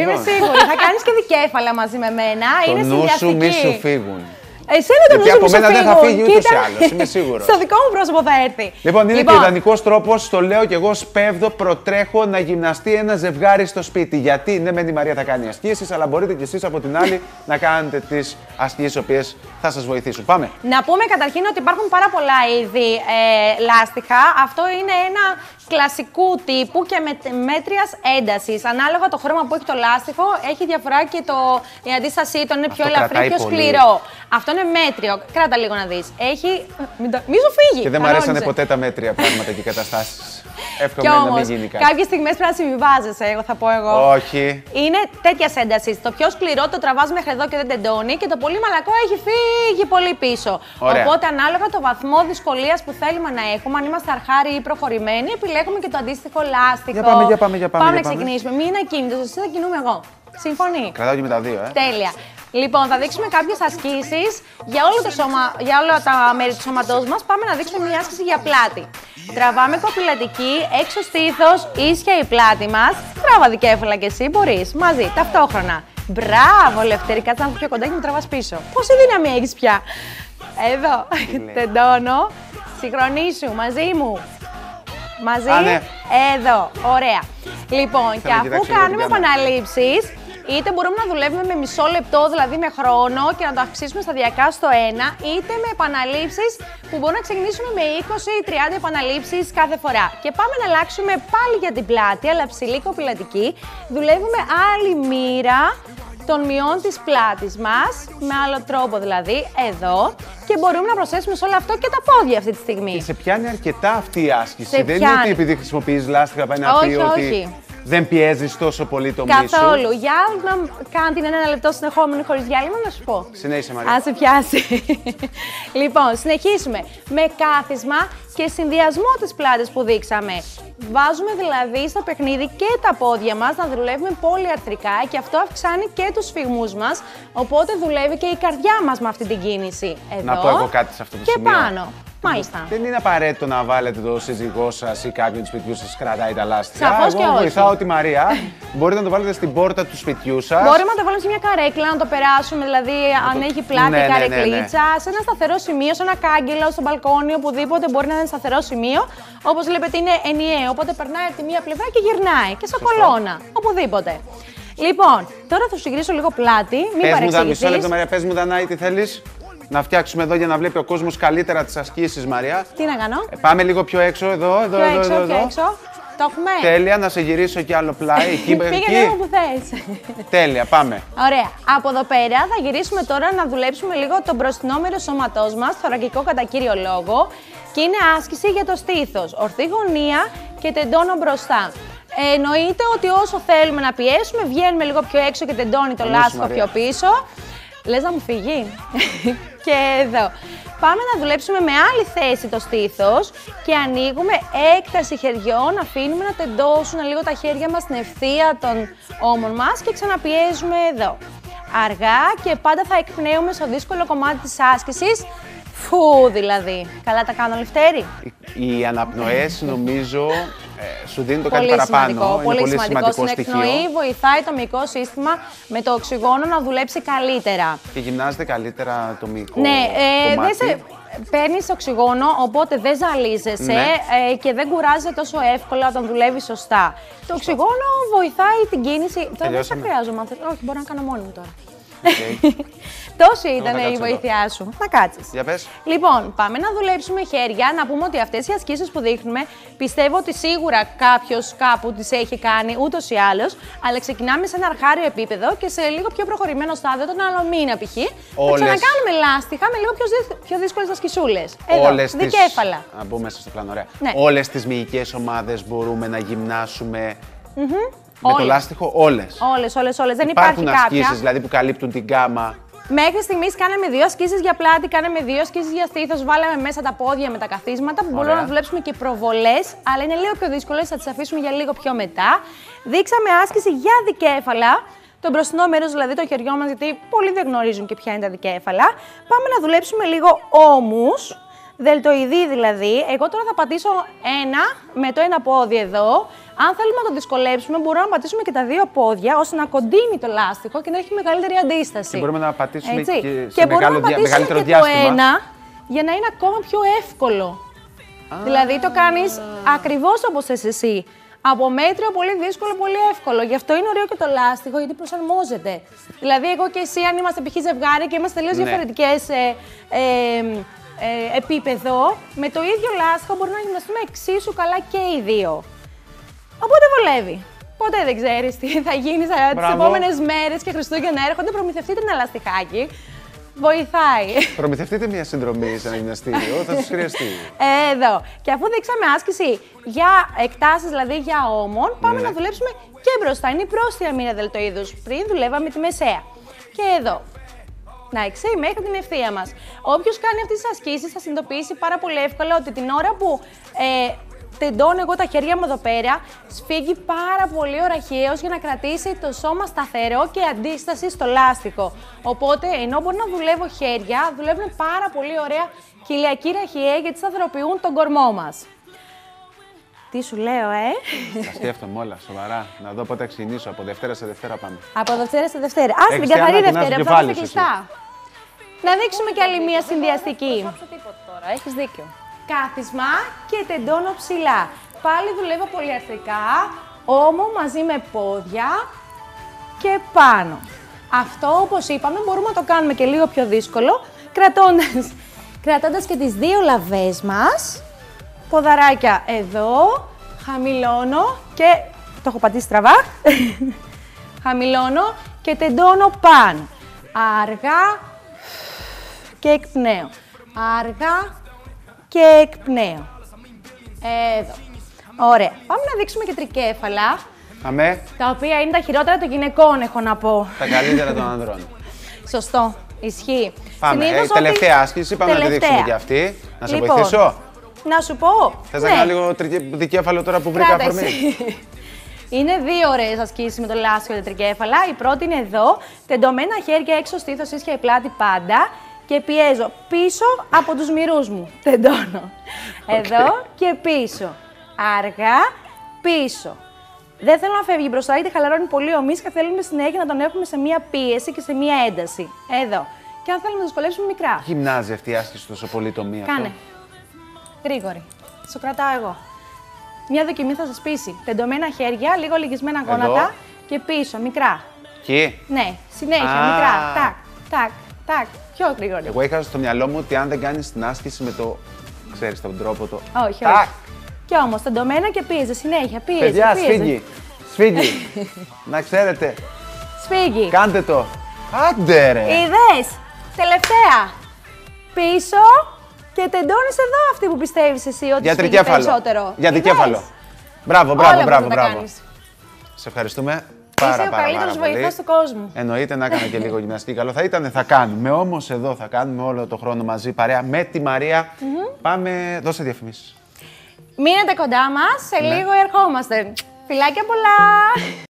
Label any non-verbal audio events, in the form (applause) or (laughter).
Είμαι Λοιπόν. σίγουρη. θα κάνεις και δικέφαλα μαζί με μένα. Το Είναι νου σου συνδυαστική. μη σου φύγουν. Εσένα το Γιατί νου σου από μη σου μένα δεν θα φύγουν. φύγει ούτως ή Κοίτα, άλλως, είμαι (laughs) σίγουρος. Στο δικό μου πρόσωπο θα έρθει. Λοιπόν, είναι και ιδανικός τρόπος, το λέω και εγώ σπέβδω, προτρέχω να γυμναστεί ένα ζευγάρι στο σπίτι. Γιατί, ναι, μεν η Μαρία θα κάνει ασκήσεις, αλλά μπορείτε κι εσείς από την άλλη να κάνετε τις ασκήσεις, οι οποίες θα σας βοηθήσουν. Πάμε. Να πούμε καταρχήν ότι υπάρχουν πάρα πολλά είδη ε, λάστιχα. Αυτό είναι ένα κλασικού τύπου και με, μέτριας έντασης. Ανάλογα το χρώμα που έχει το λάστιχο, έχει διαφορά και το, η αντίστασή του είναι πιο Αυτό ελαφρύ, κρατάει πιο πολύ. σκληρό. Αυτό είναι μέτριο. Κράτα λίγο να δεις. Έχει. Μην, το... μη σου φύγει. Και δεν μου αρέσανε κανόνιζε. ποτέ τα μέτρια πράγματα και καταστάσεις. (laughs) Κι Εύχομαι να όμως, μην γίνει κάτι. κάποιες στιγμές πρέπει να συμβιβάζεσαι, εγώ θα πω εγώ. Όχι. Είναι τέτοιας έντασης. Το πιο σκληρό το τραβάς μέχρι εδώ και δεν τεντώνει και το πολύ μαλακό έχει φύγει πολύ πίσω. Ωραία. Οπότε, ανάλογα το βαθμό δυσκολίας που θέλουμε να έχουμε, αν είμαστε αρχάρι ή προχωρημένοι, επιλέγουμε και το αντίστοιχο λάστιχο. Για πάμε, για πάμε, για πάμε, Πάμε για να πάμε. ξεκινήσουμε. Μην είναι ακίνητος, εσύ θα κινούμε εγώ. Συμφωνεί; Κρατάω και με τα δύο, ε. Τέλεια. Λοιπόν, θα δείξουμε κάποιες ασκήσεις για, όλο το σώμα, για όλα τα μέρη του σώματός μας. Πάμε να δείξουμε μια άσκηση για πλάτη. Τραβάμε κοπηλατική, έξω στήθος, ίσια η πλάτη μας. Τράβα δικέφαλα κι εσύ, μπορείς μαζί, ταυτόχρονα. Μπράβο, Λευτέρη, κάτσε να έρθει πιο κοντά και με τραβάς πίσω. Πόση δύναμη έχεις πια. Εδώ, λέει. τεντώνω. Συγχρονίσου μαζί μου. Μαζί. Α, ναι. Εδώ. Ωραία. Λοιπόν, και να αφού κοιτάξω λίγο κάνουμε την κάμερα. επαναλήψεις, είτε μπορούμε να δουλεύουμε με μισό λεπτό, δηλαδή με χρόνο, και να το αυξήσουμε σταδιακά στο ένα, είτε με επαναλήψεις που μπορούμε να ξεκινήσουμε με 20-30 επαναλήψεις κάθε φορά. Και πάμε να αλλάξουμε πάλι για την πλάτη, αλλά ψηλή κοπηλατική. Δουλεύουμε άλλη μοίρα των μειών της πλάτης μας, με άλλο τρόπο δηλαδή, εδώ. Και μπορούμε να προσθέσουμε σε όλο αυτό και τα πόδια αυτή τη στιγμή. Και σε πιάνει αρκετά αυτή η άσκηση. Σε δεν είναι πιάνει. ότι επειδή χρησιμοποιείς λάστιχα πάει να πει Όχι, ότι όχι. Δεν πιέζεις τόσο πολύ το μίσο. Καθόλου. Για να κάνω την ένα λεπτό συνεχόμενο χωρίς διάλειμμα, να σου πω. Συνέχισε, Μαρία. Αν σε πιάσει. λοιπόν, συνεχίσουμε με κάθισμα και συνδυασμό της πλάτης που δείξαμε. Βάζουμε δηλαδή στο παιχνίδι και τα πόδια μας να δουλεύουμε πολυαρθρικά και αυτό αυξάνει και τους σφιγμούς μας, οπότε δουλεύει και η καρδιά μας με αυτή την κίνηση. Εδώ Να πω εγώ κάτι σε αυτό το και σημείο. πάνω. Μάλιστα. Δεν είναι απαραίτητο να βάλετε το σύζυγό σας ή κάποιον του σπιτιού σας κρατάει τα λάστιχα. Σαφώς Εγώ και όχι. βοηθάω τη Μαρία. (laughs) Μπορείτε να το βάλετε στην πόρτα του σπιτιού σας. Μπορούμε να το βάλουμε σε μια καρέκλα, να το περάσουμε, δηλαδή αν έχει πλάτη Ναι, ναι, ναι, ναι. καρεκλίτσα, σε ένα σταθερό σημείο, σε ένα κάγκελο, στο μπαλκόνι, οπουδήποτε μπορεί να είναι ένα σταθερό σημείο. Όπως βλέπετε είναι ενιαίο, οπότε περνάει από τη μία πλευρά και γυρνάει και σαν κολόνα, οπουδήποτε. Λοιπόν, τώρα θα σου γυρίσω λίγο πλάτη, μην Πες μου, Δα, μισό παρεξηγηθείς. λεπτό, Μαρία, πες μου, Δανάη, τι θέλεις. Να φτιάξουμε εδώ για να βλέπει ο κόσμος καλύτερα τις ασκήσεις, Μαρία. Τι να κάνω, Ε, πάμε λίγο πιο έξω, εδώ, εδώ, πιο εδώ. έξω, εδώ, πιο εδώ. έξω. Το έχουμε; Τέλεια, να σε γυρίσω κι άλλο πλάι. (laughs) Εκεί, Πήγαινε εκεί. εδώ που θες. Τέλεια, πάμε. Ωραία. Από εδώ πέρα θα γυρίσουμε τώρα να δουλέψουμε λίγο το μπροστινό μέρο σώματός μας, θωρακικό κατά κύριο λόγο. Και είναι άσκηση για το στήθος. Ορθή γωνία και τεντώνω μπροστά. Ε, εννοείται ότι όσο θέλουμε να πιέσουμε, βγαίνουμε λίγο πιο έξω και τεντώνει το Αμέσως, λάστιχο Μαρία. πιο πίσω. Λες να μου φύγει; Και εδώ. Πάμε να δουλέψουμε με άλλη θέση το στήθος και ανοίγουμε έκταση χεριών, αφήνουμε να τεντώσουν λίγο τα χέρια μας στην ευθεία των ώμων μας και ξαναπιέζουμε εδώ. Αργά και πάντα θα εκπνέουμε στο δύσκολο κομμάτι της άσκησης, φου δηλαδή. Καλά τα κάνω, Λευτέρη; Οι αναπνοές νομίζω ε, σου δίνουν το κάτι Πολύ παραπάνω. σημαντικό, Είναι πολύ, πολύ σημαντικό. σημαντικό Στην στοιχείο. εκπνοή βοηθάει το μυϊκό σύστημα με το οξυγόνο να δουλέψει καλύτερα. Και γυμνάζεται καλύτερα το μυϊκό Ναι, ε, κομμάτι. δεν σε παίρνεις οξυγόνο, οπότε δεν ζαλίζεσαι Ναι. ε, και δεν κουράζεσαι τόσο εύκολα όταν δουλεύεις σωστά. Το οξυγόνο βοηθάει την κίνηση. Τώρα δεν σε Τελειώσαμε. χρειάζομαι. αν θες. Όχι, μπορώ να κάνω μόνη μου τώρα. Οκ. Τόση θα ήταν η κάτσω εδώ. βοήθειά σου. Να κάτσει. Για πες. Λοιπόν, πάμε να δουλέψουμε χέρια. Να πούμε ότι αυτές οι ασκήσεις που δείχνουμε πιστεύω ότι σίγουρα κάποιος κάπου τις έχει κάνει ούτως ή άλλως. Αλλά ξεκινάμε σε ένα αρχάριο επίπεδο και σε λίγο πιο προχωρημένο στάδιο, τον άλλο μήνα π.χ. Θα Όλες- ξανακάνουμε λάστιχα με λίγο πιο, δυ- πιο δύσκολες ασκησούλες. Εδώ, Όλες τις- δικέφαλα. Να μπούμε μέσα στο πλάνο, ωραία. Ναι. Όλες τις μυϊκές ομάδες μπορούμε να γυμνάσουμε με το Όλες. λάστιχο, όλες. Όλες, όλες, όλες. Δεν Υπάρχουν υπάρχει ασκήσεις κάποια. δηλαδή που καλύπτουν την γκάμα. Μέχρι στιγμής κάναμε δύο ασκήσεις για πλάτη, κάναμε δύο ασκήσεις για στήθο. Βάλαμε μέσα τα πόδια με τα καθίσματα που μπορούμε Ωραία. να δουλέψουμε και προβολές, αλλά είναι λίγο πιο δύσκολες. Θα τις αφήσουμε για λίγο πιο μετά. Δείξαμε άσκηση για δικέφαλα. Το μπροστινό μέρος, δηλαδή το χεριό μας, γιατί πολλοί δεν γνωρίζουν και ποια είναι τα δικέφαλα. Πάμε να δουλέψουμε λίγο ώμους. Δελτοειδή δηλαδή. Εγώ τώρα θα πατήσω ένα με το ένα πόδι εδώ. Αν θέλουμε να το δυσκολέψουμε, μπορούμε να πατήσουμε και τα δύο πόδια ώστε να κοντίνει το λάστιχο και να έχει μεγαλύτερη αντίσταση. Και μπορούμε να πατήσουμε Έτσι. και σε και μπορούμε μεγάλο να δια- πατήσουμε μεγαλύτερο και διάστημα. το ένα για να είναι ακόμα πιο εύκολο. Δηλαδή το κάνεις ακριβώς όπως θες εσύ. Από μέτριο, πολύ δύσκολο, πολύ εύκολο. Γι' αυτό είναι ωραίο και το λάστιχο, γιατί προσαρμόζεται. Δηλαδή, εγώ και εσύ, αν είμαστε π.χ. ζευγάρι και είμαστε τελείως Ναι. διαφορετικές ε, ε, ε, επίπεδο, με το ίδιο λάστιχο μπορούμε να γυμναστούμε εξίσου καλά και οι δύο. Οπότε βολεύει. Ποτέ δεν ξέρεις τι θα γίνει τις Μπράβο. επόμενες μέρες και Χριστούγεννα έρχονται. Προμηθευτείτε ένα λαστιχάκι. Βοηθάει. Προμηθευτείτε μια συνδρομή σε ένα γυμναστήριο, θα σας χρειαστεί. Εδώ. Και αφού δείξαμε άσκηση για εκτάσεις, δηλαδή για όμων, πάμε Ναι. να δουλέψουμε και μπροστά. Είναι η πρόστια μοίρα δελτοειδούς. Πριν δουλεύαμε τη μεσαία. Και εδώ. Να εξή, μέχρι την ευθεία μας. Όποιος κάνει αυτές τις ασκήσεις θα συνειδητοποιήσει πάρα πολύ εύκολα ότι την ώρα που ε, τεντώνω εγώ τα χέρια μου εδώ πέρα, σφίγγει πάρα πολύ ο ραχαίος για να κρατήσει το σώμα σταθερό και αντίσταση στο λάστιχο. Οπότε, ενώ μπορώ να δουλεύω χέρια, δουλεύουν πάρα πολύ ωραία κοιλιακοί ραχιαίοι γιατί σταθεροποιούν τον κορμό μας. Τι σου λέω, ε! Τα σκέφτομαι όλα, σοβαρά. Να δω πότε θα ξεκινήσω. Από Δευτέρα σε Δευτέρα πάμε. Από Δευτέρα σε Δευτέρα. Α, Έχεις την τι καθαρή ανατινάς Δευτέρα, το αυτά τα κεφάλι σου κλειστά. Να δείξουμε κι άλλη μία συνδυαστική. Τώρα, έχεις δίκιο. Κάθισμα και τεντώνω ψηλά. Πάλι δουλεύω πολυαρθρικά, όμο μαζί με πόδια και πάνω. Αυτό, όπως είπαμε, μπορούμε να το κάνουμε και λίγο πιο δύσκολο, κρατώντας, κρατώντας και τις δύο λαβές μας. Ποδαράκια εδώ, χαμηλώνω και... Το έχω πατήσει στραβά. (laughs) χαμηλώνω και τεντώνω πάνω. Αργά και εκπνέω. Αργά και εκπνέω. Εδώ. Ωραία. Πάμε να δείξουμε και τρικέφαλα, Αμέ, τα οποία είναι τα χειρότερα των γυναικών, έχω να πω. τα καλύτερα των ανδρών. (laughs) Σωστό. Ισχύει. Πάμε. Συνήθως Ε, ό,τι- τελευταία άσκηση, πάμε να τη Τελευταία. δείξουμε και αυτή. Να σε Λοιπόν, βοηθήσω. Να σου πω. Θες ναι. να κάνω λίγο τρικε- δικέφαλο τώρα που βρήκα Κράτα αφορμή; εσύ. (laughs) Είναι δύο ωραίες ασκήσεις με το λάστιχο και τα τρικέφαλα. Η πρώτη είναι εδώ. Τεντωμένα χέρια έξω στήθος, ίσια πλάτη πάντα. Και πιέζω πίσω από τους μυρούς μου. Τεντώνω. Εδώ και πίσω. Αργά πίσω. Δεν θέλω να φεύγει μπροστά γιατί χαλαρώνει πολύ ο μυς και θέλουμε συνέχεια να τον έχουμε σε μία πίεση και σε μία ένταση. Εδώ. Και αν θέλουμε να δυσκολεύσουμε μικρά. Γυμνάζει αυτή η άσκηση τόσο πολύ το μία. Κάνε. Γρήγορη. Σου κρατάω εγώ. Μια δοκιμή θα σας πείσει. Τεντωμένα χέρια, λίγο λυγισμένα Εδώ. γόνατα και πίσω, μικρά. Εκεί. Ναι, συνέχεια, Α. μικρά. Τάκ, τάκ, τάκ. Πιο γρήγορη. Εγώ είχα στο μυαλό μου ότι αν δεν κάνεις την άσκηση με το. ξέρεις τον τρόπο το. Όχι, Τάκ. όχι. Κι όμως, τεντωμένα και πίεζε, συνέχεια. Πίεζε. Παιδιά, πίεζε. σφίγγει. Σφίγγει. (laughs) να ξέρετε. Σφίγγει. Κάντε το. Άντε ρε. Είδες; Τελευταία. Πίσω και τεντώνεις εδώ αυτή που πιστεύεις εσύ ότι Για σφίγγει τρικέφαλο. περισσότερο. Για Είδες; τρικέφαλο. Μπράβο, Όλα μπράβο, μπορείς μπράβο. να τα μπράβο. κάνεις. Σε ευχαριστούμε πάρα, Είσαι ο πάρα, καλύτερος πάρα πολύ. βοηθός του κόσμου. Εννοείται να έκανα και λίγο γυμναστική. Καλό θα ήταν, θα κάνουμε. Όμως εδώ θα κάνουμε όλο το χρόνο μαζί παρέα με τη μαρια Πάμε, δώσε διαφημίσεις. Μείνετε κοντά μας, σε Ναι. λίγο ερχόμαστε. Φιλάκια πολλά!